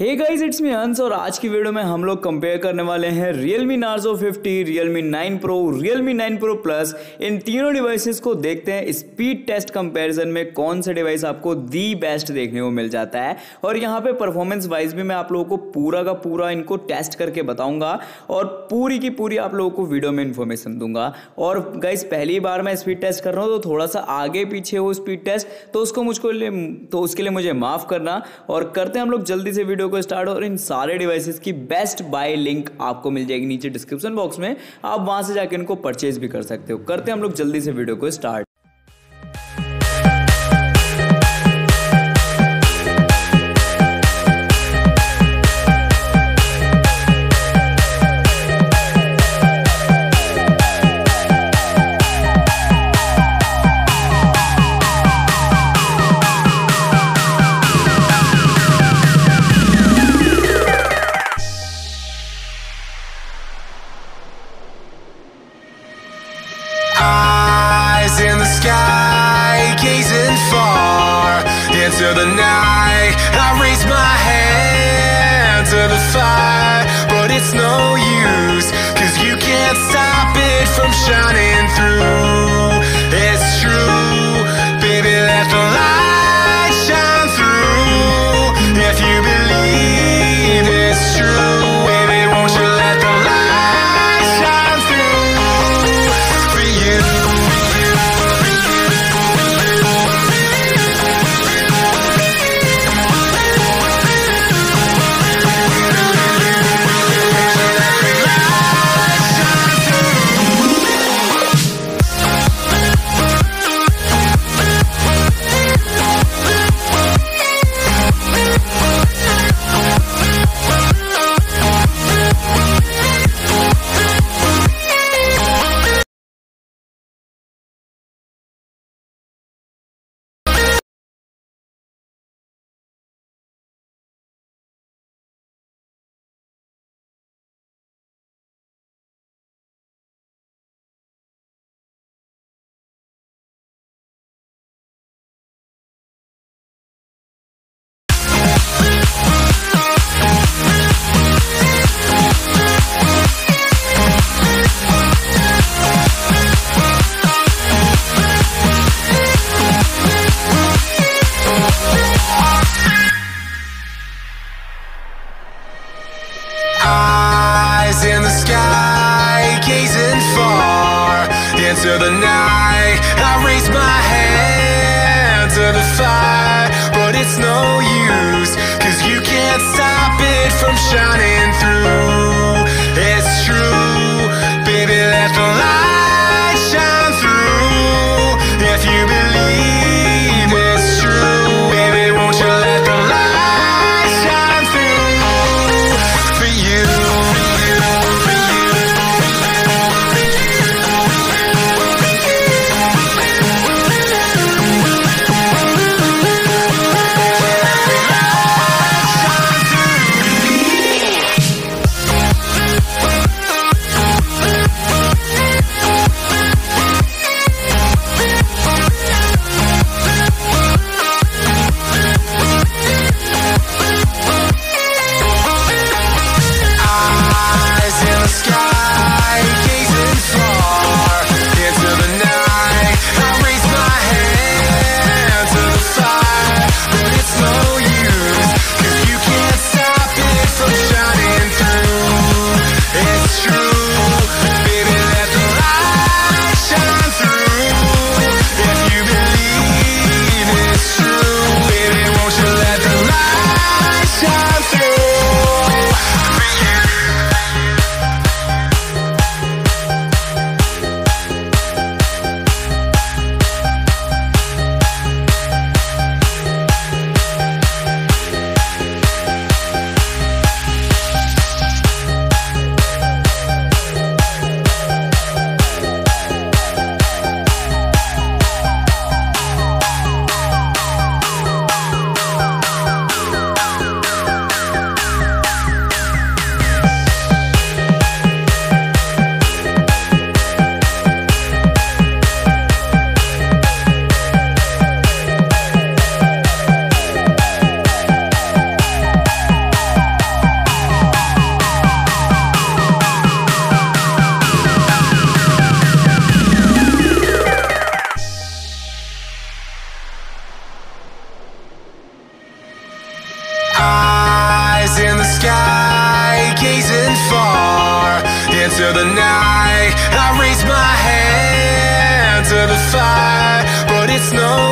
Hey guys it's me हंस और आज की वीडियो में हम लोग कंपेयर करने वाले हैं Realme Narzo 50, Realme 9 Pro, Realme 9 Pro Plus इन तीनों डिवाइसेस को देखते हैं। स्पीड टेस्ट कंपैरिजन में कौन सा डिवाइस आपको दी बेस्ट देखने को मिल जाता है? और यहाँ पे परफॉर्मेंस वाइज भी मैं आप लोगों को पूरा का पूरा इनको टेस्ट करके बताऊँगा और पूरी की पूरी आप लोगों को वीडियो में इन्फॉर्मेशन दूँगा। और गाइज़ पहली बार मैं स्पीड टेस्ट कर रहा हूँ तो थोड़ा सा आगे पीछे हो स्पीड टेस्ट तो उसको मुझको तो उसके लिए मुझे माफ़ करना। और करते हैं हम लोग जल्दी से वीडियो को स्टार्ट और इन सारे डिवाइसेस की बेस्ट बाय लिंक आपको मिल जाएगी नीचे डिस्क्रिप्शन बॉक्स में। आप वहाँ से जाकर इनको परचेज भी कर सकते हो। करते हैं हम लोग जल्दी से वीडियो को start no shining through. The night. I raise my hand to the fire, but it's no.